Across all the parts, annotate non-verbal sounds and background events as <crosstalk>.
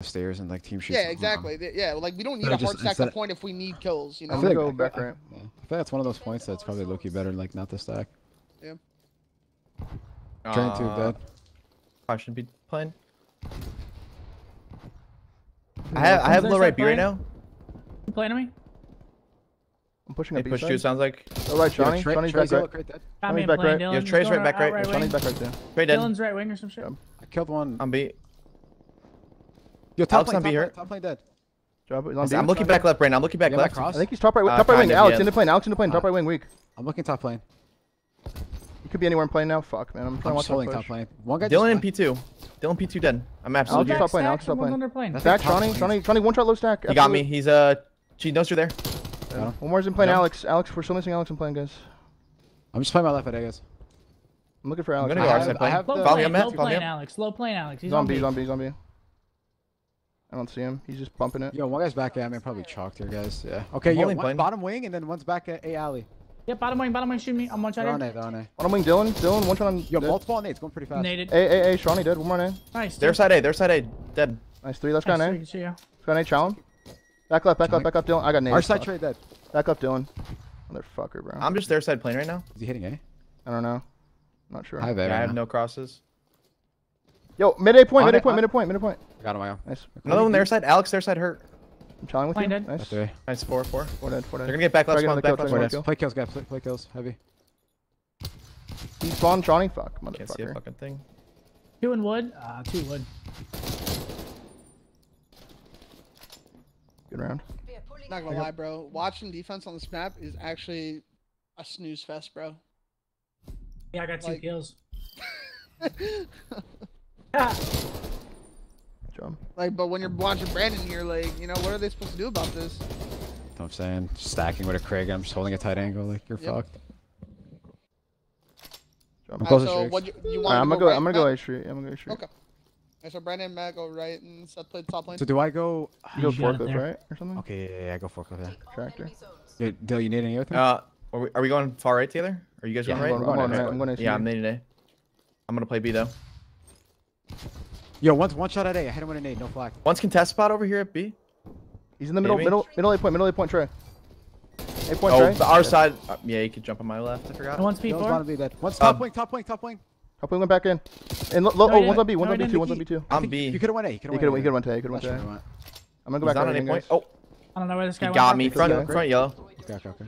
stairs and like team shoots. Yeah, exactly. Yeah, like we don't need but a hard stack to point if we need kills. You know, I feel, like, go back I, ramp. I, feel that's one of those points that's probably Loki better like not to stack. Yeah. Trying to bad. Uh, I shouldn't be playing. I have I have low right B right now. You playing on me? I'm pushing they push side. two, sounds like. Oh, right, Johnny. Tra Johnny's back right. Johnny's back right. Yeah, Trey's right back right. Johnny's back right there. Trey dead. Dylan's right wing or some shit. I killed one. I'm beat. Yo, top Alex lane, top, here. top lane dead. Drop, I'm looking back left, left right now. I'm looking back left. left. I think he's top right, uh, top right wing. Alex, in the plane. Alex, in the plane. Top uh, right wing, weak. I'm looking top lane. He could be anywhere in plane now. Fuck, man. I'm trying to watch top lane. One guy Dylan in P2. Dylan P2 dead. I'm absolutely top lane. Alex top lane. Back, Johnny. Johnny, Johnny, one shot low stack. He got me. He's uh, she knows you're there. Yeah. One is in plane, Alex. Alex, we're still missing Alex in plane, guys. I'm just playing my left foot, I guess. I'm looking for Alex. I'm gonna go I have, I have Follow him, Matt. Low plane, Alex. Low plane, Alex. He's zombie, zombie, zombie. I don't see him. He's just bumping it. Yo, one guy's back at me. probably chalked here, guys. Yeah. Okay, yo, one, bottom wing, and then one's back at A alley. Yeah, bottom wing, bottom wing, shoot me. I'm one shot. On A, on A. Bottom wing, Dylan, Dylan, one shot on. Yo, dead. multiple on A. It's going pretty fast. Naded. A, A, A, Shawnee dead. One more on A. Nice. Dude. Their side A, their side A, dead. Nice three. Let's go on A. Let's go on A, challenge. Back left, back up, back up, Dylan. I got naded. Our side trade dead. Back up, Dylan. Motherfucker, bro. I'm just their side playing right now. Is he hitting A? I don't know. I'm not sure. Hi there. Yeah, I have no crosses. Yo, mid A point, mid A point, mid A point, mid A point. Got him, I got Nice. Another one their side. Alex, their side hurt. I'm chilling with Plane you. Dead. Nice. Three. Nice. Four, four. Four dead, four dead. They're gonna get back left spawn, back left spawn. Play kills, guys. Play, play kills. Heavy. He spawn Johnny Fuck, motherfucker. Can't see a fucking thing. Two in wood. Uh, two wood. Good round. Not gonna lie, bro. Watching defense on this map is actually a snooze fest, bro. Yeah, I got two like... kills. <laughs> Like, but when you're watching Brandon, here, like, you know, what are they supposed to do about this? What I'm saying? Stacking with a Craig, I'm just holding a tight angle, like you're yep. fucked. I'm close right, so what you, you right, I'm gonna go. go right I'm gonna go A street. I'm gonna go A street. Okay. okay. So Brandon and Matt go right and Seth played top lane. So do I go? You go forklift, right, or something? Okay, yeah, yeah, yeah go forklift. Yeah. Tractor. Yeah, Dale, you need any other thing? Uh, are we, are we going far right Taylor? Are you guys yeah, going right? I'm going, I'm going, I'm going, I'm going, I'm going, I'm I'm going, I'm going, I'm going, I'm Yo, one one shot at A. I hit him with an A. No flag. One's contest spot over here at B. He's in the middle, middle, middle A point, middle A point tray. A point oh, tray. our uh, yeah. side. Yeah, you could jump on my left. I forgot. One's P4. One's, be that. one's top um, wing, top wing, top wing. Top wing went back in. And lo no, oh, one's on B, one's no, on B2, one's on B2. I'm B. You could have went A. You could have went, went A. You could have went A. I'm gonna go back on A point. Oh. I don't know where this guy he went. got me. Front, front yellow. Gotcha, okay.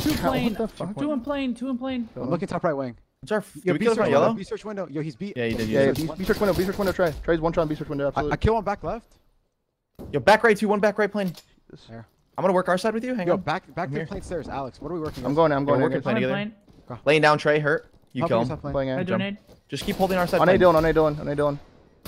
Two plane. Two in plane, two in plane. I'm looking top right wing. It's our. Yeah, B search window. B search window. Yo, he's B. Yeah, he did. Yeah, B, search window. B search window. Try. Try's one try. B search window. Absolutely. I, I kill one back left. Yo, back right two. One back right plane. There. I'm gonna work our side with you. Hang Yo, on. back back mid plane stairs, Alex. What are we working? I'm going. I'm going. Working plane together. Laying down Trey hurt. You kill him. Playing I. Just keep holding our side. On A Dylan. On A Dylan. On A Dylan.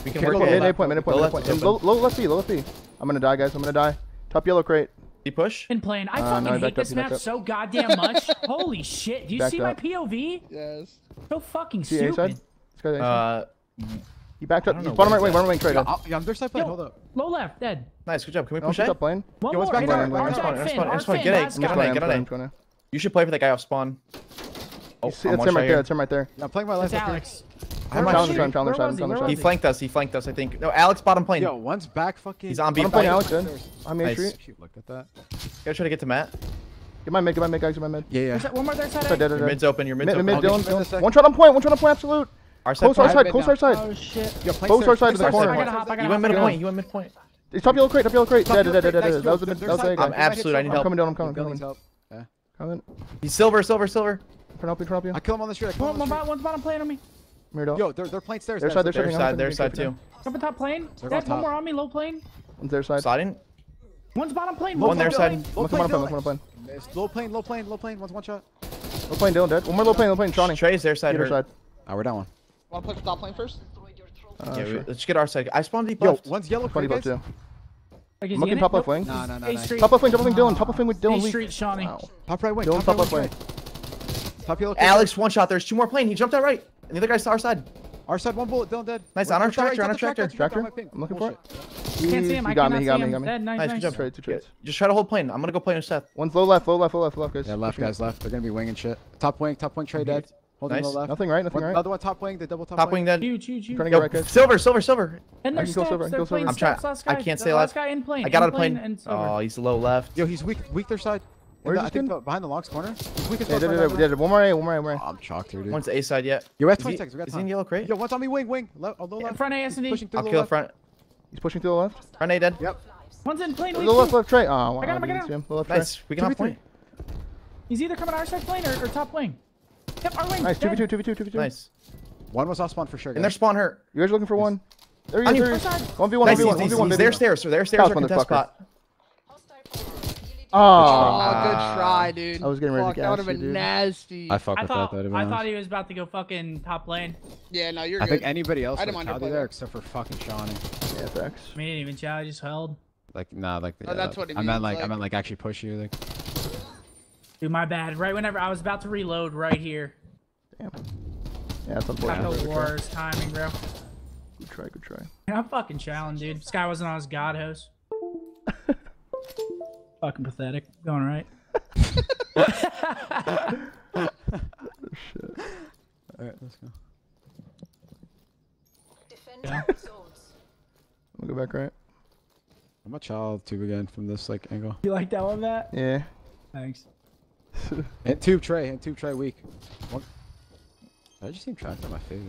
We can work. Hit A point. Hit A point. Hit A point. Low left B. Low left B. I'm gonna die, guys. I'm gonna die. Top yellow crate. You push? In playing. I uh, fucking no, hate this up, map so goddamn much. <laughs> Holy shit. Do you backed see up. my POV? Yes. So fucking see stupid. Side? Let's go uh, you backed up. Bottom right Wait, bottom right wing, trade. Yeah, uh, yeah, I'm their side plane. Hold up. Low left, dead. Nice, good job. Can we oh, push no, A? Up lane. One more. Back lane, lane, spawn, lane, spawn, spawn. Get on? Get A. Get A. You should play for that guy off spawn. Oh, that's him right there. That's him right there. I'm playing my left. It's Alex. How much? Found the shrine, found the. He flanked us, he flanked us, I think. No, Alex bottom plane. Yo, one's back fucking. He's on B. Bottom plane, Alex in. I'm nice. Shoot, looked at that. Gotta try to get to Matt. Get my mid, get my mid, guys, get my mid. Yeah, yeah. There's that one more there, side. Your mid's open, your mid's mid, open. Mid, Dylan, Dylan. One shot on point, one shot on point, absolute. Our side close our side, close our side. Oh shit. Yo, close our side to the corner. You went mid point, You went mid point. He's top yellow crate, top yellow crate. Dead, dead, dead, dead. That was the mid, that was the I'm absolute, I need help. I'm coming down, I'm coming, coming. Coming. He's silver, silver, silver. Can I help you, can I help? I kill him on the street. One's bottom playing on me. Mirdo. Yo, they're, they're playing stairs. Their side, their side, their side too. Jumping top plane. That's one more on me, low plane. One's their side. Sliding. One's bottom plane. One their side. Low plane, low plane. Low plane, low plane, low plane. One's one shot. Low plane, Dylan dead. One more low plane, low plane. Johnny. Trey's their side. Their side. Ah, we're down one. Wanna play top plane first? Uh, yeah, sure. Let's get our side. I spawned deep left. Yo, one's yellow. Spawned deep left too. I'm looking top left wing. No, no, no. Top left wing, top left wing, Dylan. Top left wing with Dylan. Street, Shawnee. Top right wing. Dylan, top left wing. Top yellow. Alex, one shot. There's two more plane. He jumped out right. And the other guy's to our side. Our side, one bullet, Dylan dead. Nice, on our tractor, on our tractor. Tractor, I'm looking for it. I can't see him, He I cannot see him. Dead, nice, nice. Trade, two trades. Just try to hold plane. I'm gonna go play with Seth. One's low left, low left, low left, low left, guys. Yeah, left, guys, left. They're gonna be winging shit. Top wing, top wing, trade dead. Holding nice. left. Nothing right, nothing right. Another one top wing, the double top, top wing. Wing then. Huge, huge, huge. Trying go right, guys. Silver, silver, silver. And there's can silver, Still silver. I'm trying. I can't say left. Last guy in plane. I got out of plane. Oh, he's low left. Yo, he's weak, weak their side. Where's I think behind the locks corner. He's weak as fuck. Yeah, right. One more A, one more A, one more A. Oh, I'm chalked here, dude. One's A side yet. You're at 26. We got time. Is he in yellow crate? Yo, one's on me, wing, wing. Le although left. Front A, Anthony. I'll kill front. He's pushing to the left. Front A dead. Yep. One's in plane. The left, left tray. Oh, wow. I got him, I got him. Left nice. We can point. He's either coming our side plane or, top wing. Yep, our wing. Nice. 2v2, 2v2, 2v2. Nice. One was off spawn for sure, guys. And their spawn hurt. You guys are looking for one. There he is. 1v1, 1v1, 1v1. They're stairs, so they're stairs are contest spot. Oh, oh, good ah. try, dude. I was getting ready Fuck, to gas That would have been nasty. I fuck I with thought, that. That'd I thought he was about to go fucking top lane. Yeah, no, you're I good. think anybody else would have there except for fucking Shawnee. Yeah, facts. I mean, even chow, just held. Like, nah, like, oh, that's uh, what it I meant, like, like, I meant, like, actually push you. Like. Dude, my bad. Right whenever I was about to reload right here. Damn. Yeah, that's unfortunate. Got the worst timing, bro. Good try, good try. Yeah, I'm fucking challenging, dude. This guy wasn't on his god hose. Fucking pathetic. Going right. oh, <laughs> shit. All right, let's go. Defend yeah. I'm gonna go back right. I'm a child tube again from this like angle. You like that one, Matt? Yeah. Thanks. <laughs> and tube tray, and tube tray weak. One. I just seem trapped on my favor.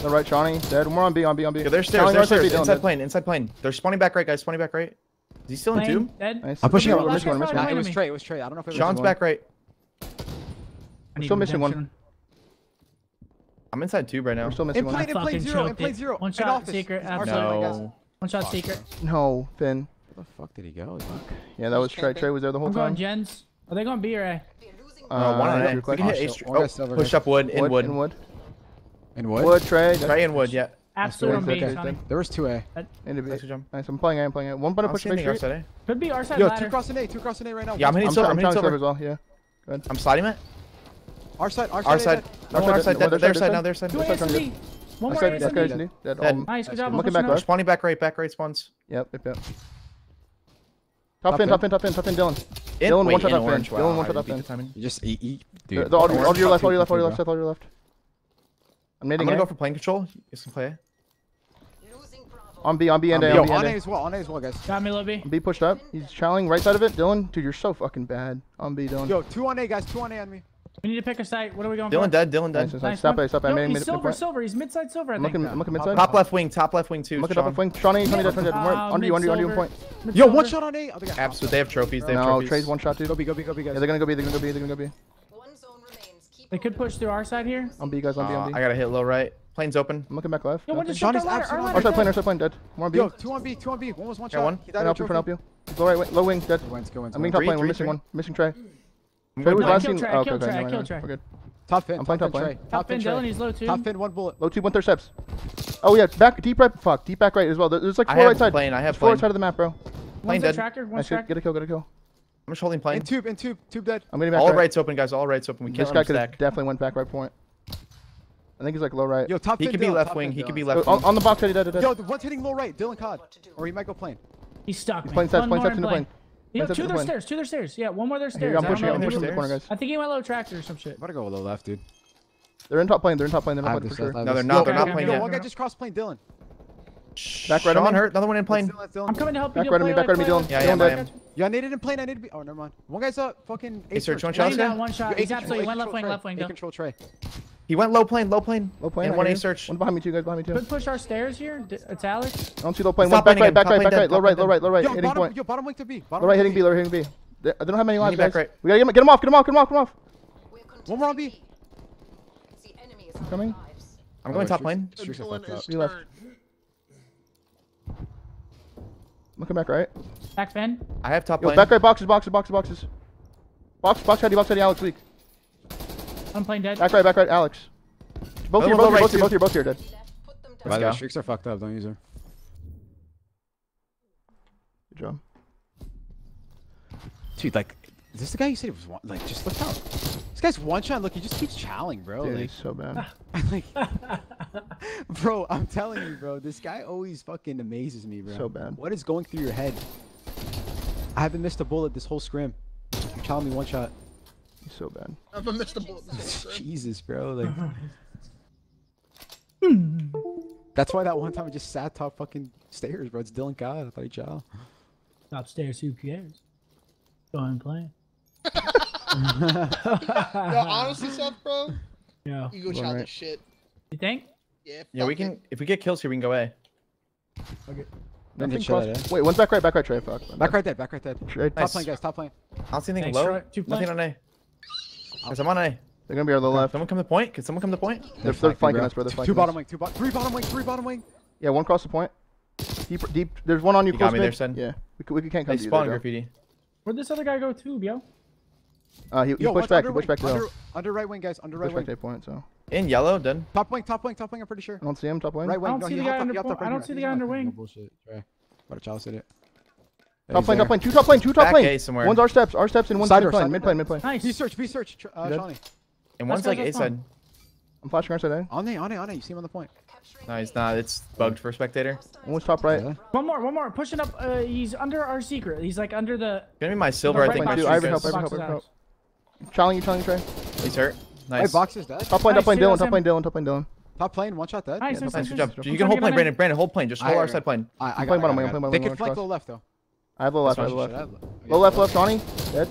The right, Shawnee, dead. More on B, on B, on B. Yeah, they're stairs, they're stairs. Inside dead. plane, inside plane. They're spawning back right, guys. Spawning back right. Is he still in Lane. Nice. I'm pushing out. I'm missing one. Missing one. It was Trey. It was Trey. I don't know if it was Sean's back right. I'm still missing one. I'm inside tube right now. I'm still missing one. It plays zero. It played zero. One shot secret. No. One shot secret. No, Finn. Where the fuck did he go? Fuck. Yeah, that was Trey. Trey was there the whole I'm time. I'm going Jens. Are they going B or A? Uh, one on uh, A. We can hit A. Oh, push up wood. In wood. In wood. In wood. Wood, Trey. Trey in wood, yeah. Absolute on okay. There was 2A. End of nice jump. Nice, I'm playing A, I'm playing A. One button push big street. Could be our side Yo, ladder. two crossing A, two crossing A right now. Yeah, I'm hitting silver, I'm hitting silver. as well, yeah. Go ahead. I'm sliding it. Our side, our side. Our side, our side, their side now, their side. Two A. One more ASD. Dead. Nice, good job. Looking back right. Spawning back right, back right spawns. Yep, yep, yep. Top, top in, top in, top in, top in, Dylan. In? Dylan, Wait, one shot up in. Wow, Dylan, one shot up in. You just eat, eat. Dude. The, the, all, all to your left, all your left, all your left, all your left. I'm, I'm gonna go for plane control. You can play it. On B, on B and A. Yo, on A as well, on A as well, guys. Got me, Libby. B pushed up. He's challenging right side of it. Dylan, dude, you're so fucking bad. On B, Dylan. Yo, two on A, guys. Two on A on me. We need to pick a site. What are we going Dylan for? Dead, Dylan dead. Nice, nice. Stop it, stop it. No, he's mid, silver, mid, silver. He's mid side silver, I I'm think. Looking, I'm looking midside. Top left wing, top left wing too, I'm looking Sean. left wing. Shawnee, Shawnee, Shawnee, Shawnee. Uh, ah, under you, under you, under you, point. Mid Yo, one shot on A. Oh, Absolutely, they have trophies, they have no, trophies. No, Trey's one shot, dude. Go B, go B, go B, guys. Yeah, they're gonna go B, they're gonna go B, they're gonna go B. One zone remains. Keep they could push through our side here. On B, guys, on B, on B. Uh, I gotta hit low right. Plane's open. I'm looking back left. No, one just Johnny's absolutely. Our, our side plane, our side plane, dead. More on B. Yo, two on B, two on B. One was one shot. One. He died. Help you, can help you. Low right, wing, low wing, dead. Go wings, go wings, I'm being top plane. We're missing one. Missing Trey. Trey was last seen. Oh, okay, okay. We're good. Top fin. I'm playing top plane. Top fin, Dylan. He's low two. Top fin, one bullet. Low two, one third steps. Oh yeah, back deep right. Fuck, deep back right as well. There's like four right side. Plane. I have plane. Four right side of the map, bro. Plane dead. Tracker. One tracker. Get a kill. Get a kill. I'm just holding plane. In tube, in tube, tube dead. I'm getting back. All right. right's open, guys. All rights open. We can't. This guy could have definitely went back right point. I think he's like low right. Yo, top. He could be left wing. He could be left. Oh, on, on the box, ready, dead, dead. Yo, what's hitting low right. Dylan Cod, or he might go plane. He's stuck. He's playing sets. Playing sets in the plane. Yeah, two their stairs, two other stairs. Yeah, one more their stairs. I'm pushing, I'm pushing the corner, guys. I think he went low tractor or some shit. I'm to go low left, dude. They're in top plane, they're in top plane, they're not playing for sure. No, they're not, they're not playing yet. One guy just crossed plane, Dylan. Back right on hurt, another one in plane. I'm coming to help you. back. Right on me, back right on me, Dylan. Yeah, yeah, I am. Yeah, I needed in plane, I need to be. Oh, never mind. One guy's up, fucking. Hey, search one shot. One shot. Exactly. one left wing, left wing. Control tray. He went low plane, low plane. Low plane. And one A search. One behind me, two guys behind me, too. Could push our stairs here. It's uh, Alex. Don't two low plane. Stop one back right, back right, back right. Low right, low right, low right. Yo, hitting point. Yo, bottom wing to B. Low right, hitting B, low right, hitting B. They, don't have many lives, guys. Back right. We gotta get him, off, get him off, get him off, get him off. One more on B. Coming. I'm going oh, top lane. We left. I'm coming back right. Back Ben. I have top Yo, lane. Back right boxes, boxes, boxes, boxes. Box, box, heady, box, heady, Alex, leak. I'm playing dead. Back right, back right, Alex. Both here, both here, both here, both here, both here, dead. Left. By the way, streaks are fucked up. Don't use her. Good job. Dude, like, is this the guy you said he was one? Like, just look out. This guy's one shot. Look, he just keeps chowing, bro. Dude, like, he's so bad. <laughs> like, <laughs> bro, I'm telling you, bro. This guy always fucking amazes me, bro. So bad. What is going through your head? I haven't missed a bullet this whole scrim. You're telling me one shot. He's so bad. I've missed a bullet. this whole trip. Jesus, bro. Like. <laughs> That's why that one time I just sat top fucking stairs, bro. It's Dylan God. I thought he chow. Upstairs, who cares? Go ahead and play. <laughs> Yo, honestly, Seth, bro, Yeah. you go One child right. this shit. You think? Yeah. Yeah, we fuck can. it. If we get kills here, we can go A. Then Nothing hit shot cross- Wait, one's back right, back right, Trey. Fuck. Back right there, back right there. Trey, Top Nice. lane, guys, top lane. I don't see anything Thanks, low. Two Nothing on A. Guys, I'm A. They're gonna be on the left. Someone come to point. Can someone come to point? They're, they're flanking, flanking us, bro. They're Two bottom us. wing, two bottom, three bottom wing, three bottom wing. Yeah, one across the point. Deep, deep. There's one on you. You close got me mid. there, son. Yeah, we, we can't come They to you. spawn there, graffiti. Where'd this other guy go to, yo? Uh, he, he Yo, pushed back. under He pushed back to the under, under right wing, guys, under He right pushed back wing. to point. So In yellow, done. Top wing, top wing, top wing. I'm pretty sure. I don't see him top lane. Right wing. I don't no, see he the guy under he hopped po- up I don't see the guy under my. No wing. bullshit. Right. But a child said it. Yeah, Top he's lane, there. top lane, two top lane, two top Back lane. A somewhere. One's our steps, our steps, and one's Side mid door, lane, side mid door. lane, mid lane. Nice. B search, B search. Uh, Shawnee. And one's like A side. I'm flashing our side. eh? On it, on it, on it. You see him on the point. Capturing Nice. A. Nah, it's bugged for spectator. One's top right. Yeah. One more, one more. Pushing up. Uh, he's under our secret. He's like under the. Gonna be my silver. the I think. Flank My two. box Ivan, help, box Ivan, is help, Ivan, ours. help. Challenge you, challenge Trey. He's hurt. Hey, Nice. box is dead. Top lane, top Nice, lane, Dylan, top him. lane, Dylan, top lane, Dylan. Top plane, one shot dead. Nice, Yeah, nice, top Nice. nice, Good plane. nice. job. I'm You can trying hold to plane, get Brandon. my Brandon, hold plane. Just hold I- our side plane. I, I I'm got, playing I bottom got, wing, I I'm got. playing They bottom can wing, flank cross. low left though. I have low left, I have That's low fine, left. shit, I have- Low yeah. left, left, Johnny. Dead.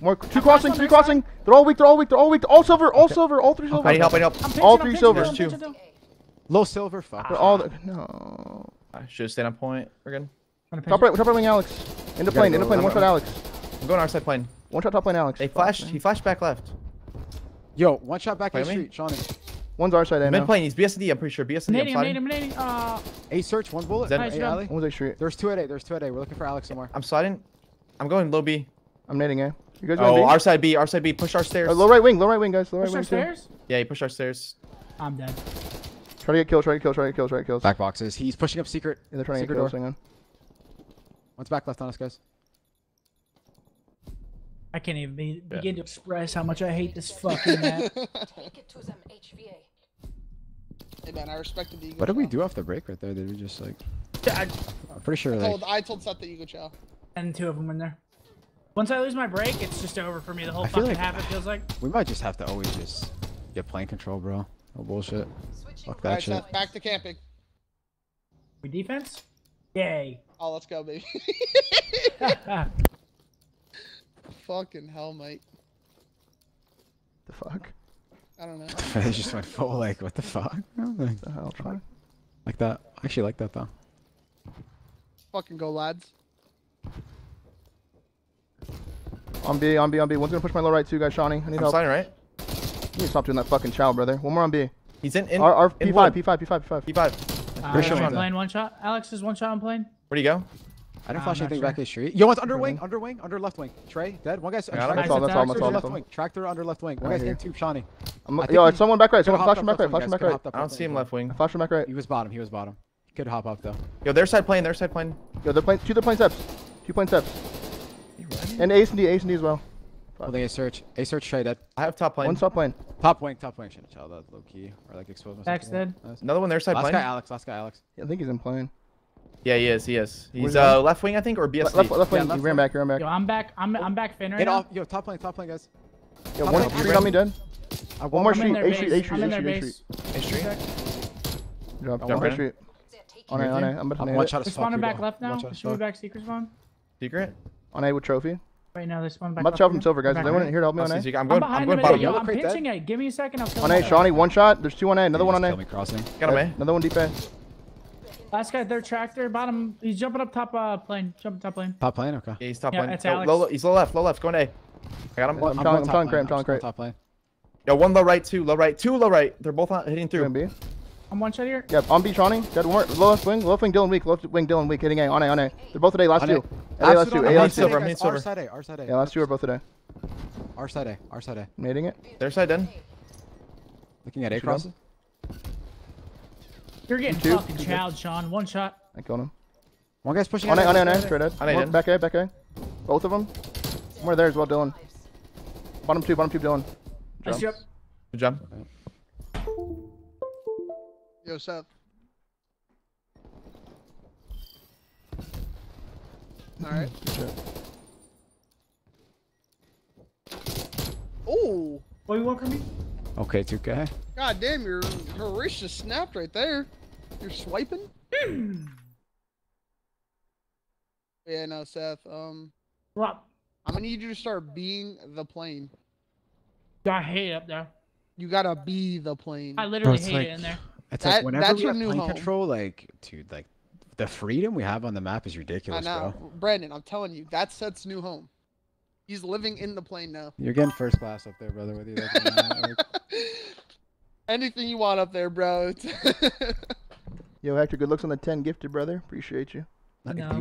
More two I'm crossing, crossing three next crossing. They're all weak, they're all weak, they're all weak. All silver, all silver, all three silver. I need help. I need help. I'm pinching, All I'm three pinching, silvers. I'm There's pinching, two. Low silver, fuck. They're all no. I should have stayed on point. We're good. I'm pinching. Top right, top right wing, Alex. Into gotta plane, go into plane. low. One shot, Alex. I'm going our side plane. One shot, top plane, Alex. They Fuck, flashed. man. He flashed back left. Yo, one shot back Play in the me? street, Shawnee. One's our side, I Mid know. plane. He's BSD. I'm pretty sure. BSD. I'm Nading, I'm sliding. nading, I'm nading. Uh, A search, one bullet. Zed- A Nice alley. One's like street. There's two at A. There's two at A. We're looking for Alex somewhere. I'm sliding. I'm going low B. I'm nading, eh? You guys going Oh, our side B. Our side B. Push our stairs. Uh, low right wing, low right wing, guys. Low right push wing, our too. stairs. Yeah, he pushed our stairs. I'm dead. Try to get kills, try to get kills, try to get kills, try to get kills. Back boxes. He's pushing up secret. Yeah, they're trying to get secret kills. door. Hang on. One's back left on us, guys. I can't even be, Yeah. begin to express how much I hate this fucking <laughs> map. Take it to them, HVA. Hey man, I respected the Eagle What did we do off the break right there? Did we just like? I- I'm pretty sure I like. told, I told Seth that Eagle Chow. and two of them in there. Once I lose my break, it's just over for me. The whole fucking like- half it feels like. We might just have to always just get plane control, bro. No bullshit. Switching Fuck that Alright, shit. Seth, back to camping. We defense? Yay. Oh, let's go, baby. <laughs> Fucking hell, mate. The fuck? I don't know. <laughs> they just went full like, what the fuck? <laughs> Like, The hell, try. like that. I actually like that though. Fucking go, lads. On B, on B, on B. One's gonna push my low right too, guys. Shawnee, I need I'm help. sliding right. You need to stop doing that fucking chow, brother. One more on B. He's in. in Our, our in P5, wood. P5, P5, P5. P5. Uh, Pretty sure I'm I'm playing one shot. Alex is one shot. I'm playing. Where'd he go? I didn't I'm flash anything sure. back his street. Yo, one's under wing, wing. under wing, under left wing. Trey, dead. One guy's I got. That's all, that's all, that's under all, left that's all. wing. Tractor under left wing. One guy's here. in tube, Shawnee. I'm, I think yo, it's someone back right. Someone hopped flash him back right. left Flash him back right. I don't see him left wing. Flash him back right. He was bottom. He was bottom. Could hop up though. Yo, their side plane. Their side plane. Yo, they're playing. Two, they're playing steps. Two playing steps. And Ace and D, Ace and D as well. Holding a search. A search Trey dead. I have top plane. One top playing. Top wing, top wing. Should have child that low key or like expose myself. Back's to dead. Another one. Their side Last plane. guy Alex. Last guy Alex. Yeah, I think he's in playing. Yeah, he is. He is. He's uh left wing, I think, or BSD. Left, left, left Yeah, wing. left He ran wing. back. He ran back. Yo, I'm back. I'm I'm back fin right Hit now. off. Yo, top lane, top lane, guys. Yo, top one lane, street on me dead. I One more I'm street. A street. A I'm street. A street. A street. Hey, street. Drop. Jump Jump in. street. On A, on A. I'm about to I'm nade one it. shot They're as fuck. spawning back left now. One shot Should we back secret spawn? Secret. On A with trophy. Right now, they spawn back. I'm about to left shove again. him silver, guys. Is Back anyone here to help me on see A? secret. I'm I'm going. behind I'm him. going bottom. Yo, I'm pinching it. Give me a second. I'll kill On. A, Shawnee, one shot. There's two on A. Another one on Kill A. me crossing. Got him, eh? Another one deep A. Last guy, third tractor, bottom. He's jumping up top uh, plane. Jumping top plane. Top lane. Okay. Yeah, he's top Yeah, lane. it's No, Alex. low, low, he's low left. Low left. Going A. I got him. I'm going telling- I'm top telling I'm telling just going Craig. Top lane. Yo, one low right, two low right, two low right. They're both on, hitting through. on B. I'm one shot here. Yeah, on B, Shawnee. Dead one more. Low left wing. Low left wing, Dylan weak. Left wing, Dylan weak. Hitting A. On A, on A. They're both today. Last On two. A. A, last two. A, A. last two. silver, guys. mid silver. Our side A. Our side A. Yeah, last two are both today. Our side A. Our side A. Nading it. Their side done. Looking at A Shoot 'em. crosses. You're getting Two. fucking chowed, Sean. One shot. I killed him. One guy's pushing On A, out on A, on A. A. Straight dead. On A, More- Back A, back A. Both of them. More there as well, Dylan. Bottom two, bottom two, Dylan. Nice Jump. job. Good job. Yo, Seth. Alright. Oh! shit. What you want from me? Okay, 2K. God damn, your your wrist just snapped right there. You're swiping. <clears throat> yeah, no, Seth. Um, What? I'm gonna need you to start being the plane. I hate it up there. You gotta be the plane. I literally it's hate like- it in there. It's That- like whenever that's we your have new plane home. control, like, dude, like, the freedom we have on the map is ridiculous, I ridiculous, know, bro. Brandon. I'm telling you, that's Seth's new home. He's living in the plane now. You're getting first class up there, brother. Whether you <laughs> Anything you want up there, bro. <laughs> Yo, Hector, good looks on the 10 gifted, brother. Appreciate you. No. do you